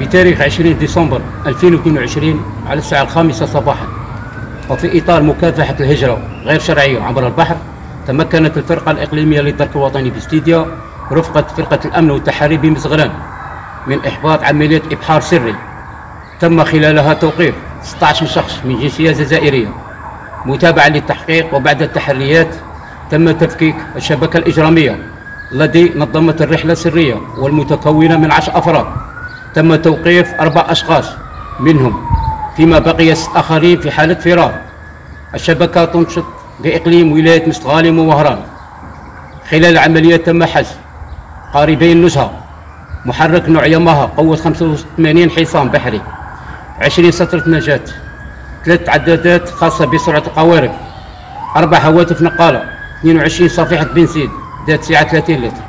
بتاريخ 20 ديسمبر 2022 على الساعة الخامسة صباحا. وفي إطار مكافحة الهجرة غير شرعية عبر البحر تمكنت الفرقة الإقليمية للدرك الوطني بستيديا رفقة فرقة الأمن والتحري بمزغران من إحباط عملية إبحار سري. تم خلالها توقيف 16 شخص من جنسية جزائرية متابعة للتحقيق وبعد التحريات تم تفكيك الشبكة الإجرامية التي نظمت الرحلة السرية والمتكونة من عشر أفراد. تم توقيف أربع أشخاص منهم فيما بقي آخرين في حالة فرار. الشبكة تنشط بإقليم ولاية مستغالم ووهران خلال العملية تم حجز قاربي النزهة محرك نوع ياماها قوة 85 حصان بحري 20 سطرة نجاة ثلاث عدادات خاصة بسرعة القوارب أربع هواتف نقالة 22 صفيحة بنزين ذات سعة 30 لتر.